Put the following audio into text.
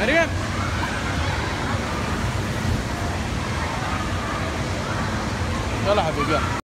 Ready? يلا حبيبي يلا